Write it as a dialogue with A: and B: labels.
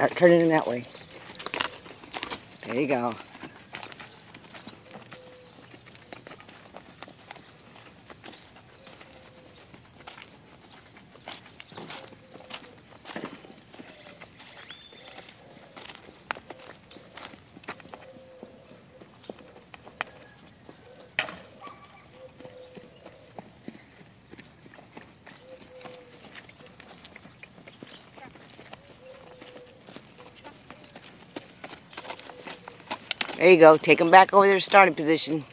A: Uh, turn it in that way. There you go. There you go. Take them back over their starting position.